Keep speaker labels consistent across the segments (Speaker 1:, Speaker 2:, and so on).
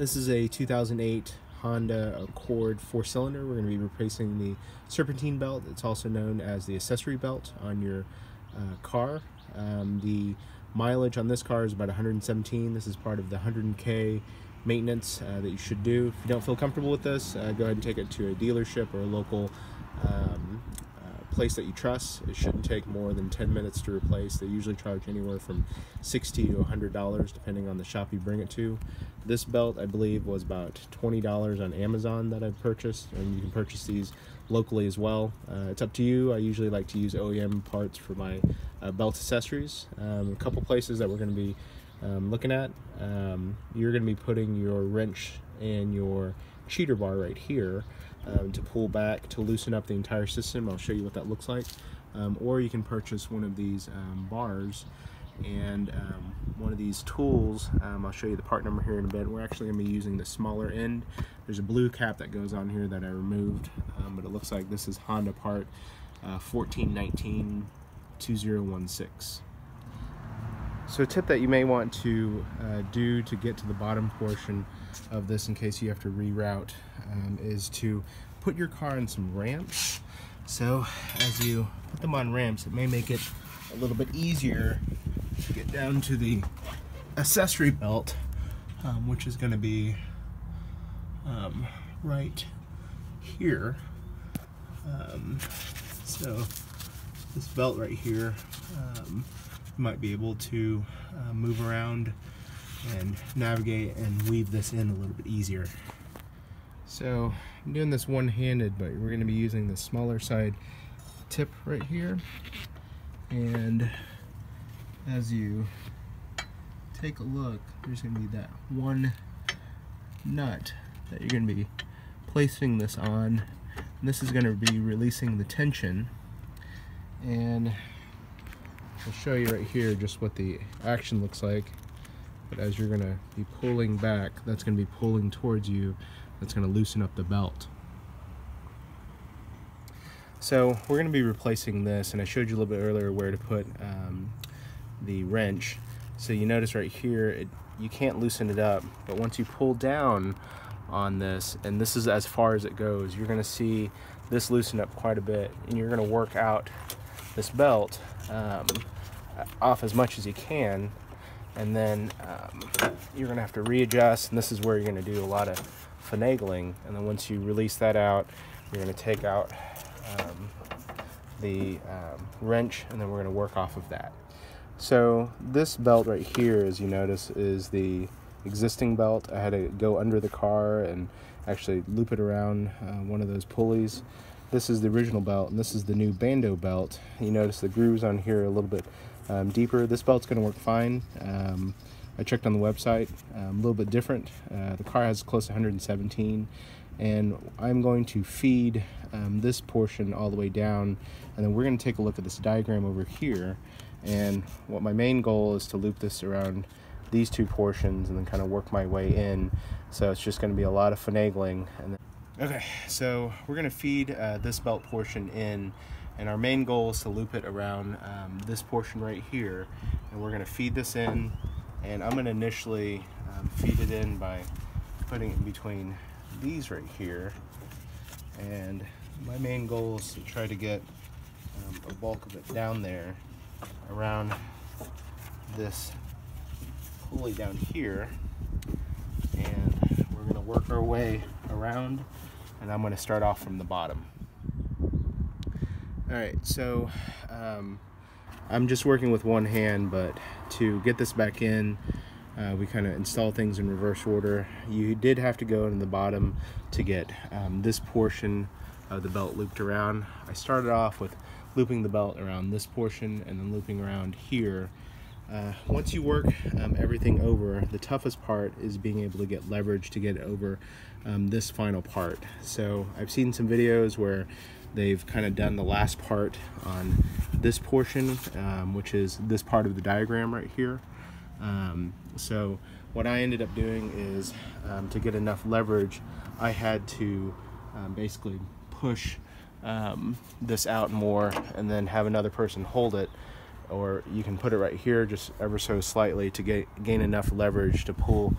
Speaker 1: This is a 2008 Honda Accord four cylinder. We're going to be replacing the serpentine belt. It's also known as the accessory belt on your uh, car. Um, the mileage on this car is about 117. This is part of the 100K maintenance uh, that you should do. If you don't feel comfortable with this, uh, go ahead and take it to a dealership or a local um, place that you trust. It shouldn't take more than 10 minutes to replace. They usually charge anywhere from 60 to $100 depending on the shop you bring it to. This belt, I believe, was about $20 on Amazon that I've purchased, and you can purchase these locally as well. Uh, it's up to you. I usually like to use OEM parts for my uh, belt accessories. Um, a couple places that we're going to be um, looking at, um, you're going to be putting your wrench and your cheater bar right here um, to pull back to loosen up the entire system. I'll show you what that looks like. Um, or you can purchase one of these um, bars and um, one of these tools. Um, I'll show you the part number here in a bit. We're actually going to be using the smaller end. There's a blue cap that goes on here that I removed, um, but it looks like this is Honda part uh, 1419 2016. So a tip that you may want to uh, do to get to the bottom portion of this in case you have to reroute um, is to put your car on some ramps. So as you put them on ramps, it may make it a little bit easier to get down to the accessory belt, um, which is going to be um, right here. Um, so this belt right here um, might be able to uh, move around and navigate and weave this in a little bit easier. So I'm doing this one-handed, but we're going to be using the smaller side tip right here. And as you take a look, there's going to be that one nut that you're going to be placing this on. And this is going to be releasing the tension. And I'll show you right here just what the action looks like. But as you're going to be pulling back, that's going to be pulling towards you. That's going to loosen up the belt. So we're going to be replacing this, and I showed you a little bit earlier where to put um, the wrench. So you notice right here, it, you can't loosen it up, but once you pull down on this, and this is as far as it goes, you're going to see this loosen up quite a bit, and you're going to work out this belt um, off as much as you can and then um, you're gonna have to readjust and this is where you're gonna do a lot of finagling and then once you release that out you're gonna take out um, the um, wrench and then we're gonna work off of that. So this belt right here as you notice is the existing belt. I had to go under the car and actually loop it around uh, one of those pulleys this is the original belt and this is the new Bando belt. You notice the grooves on here a little bit um, deeper. This belt's going to work fine. Um, I checked on the website, um, a little bit different. Uh, the car has close to 117 and I'm going to feed um, this portion all the way down and then we're going to take a look at this diagram over here and what my main goal is to loop this around these two portions and then kind of work my way in so it's just going to be a lot of finagling and Okay, so we're gonna feed uh, this belt portion in and our main goal is to loop it around um, this portion right here. And we're gonna feed this in and I'm gonna initially um, feed it in by putting it in between these right here. And my main goal is to try to get um, a bulk of it down there around this pulley down here. And we're gonna work our way around and I'm going to start off from the bottom. Alright, so um, I'm just working with one hand, but to get this back in, uh, we kind of install things in reverse order. You did have to go in the bottom to get um, this portion of the belt looped around. I started off with looping the belt around this portion and then looping around here uh, once you work um, everything over, the toughest part is being able to get leverage to get over um, this final part. So I've seen some videos where they've kind of done the last part on this portion, um, which is this part of the diagram right here. Um, so what I ended up doing is um, to get enough leverage, I had to um, basically push this out more and then have another person hold it or you can put it right here just ever so slightly to get, gain enough leverage to pull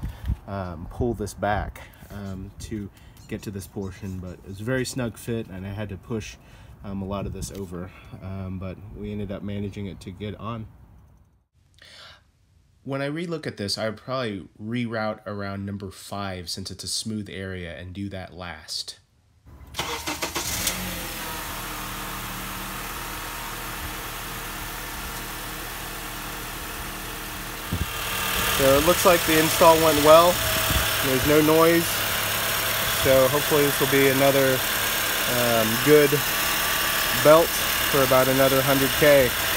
Speaker 1: um, pull this back um, to get to this portion but it's a very snug fit and I had to push um, a lot of this over um, but we ended up managing it to get on when I relook at this, I would probably reroute around number five since it's a smooth area and do that last. So it looks like the install went well. There's no noise. So hopefully this will be another um, good belt for about another 100K.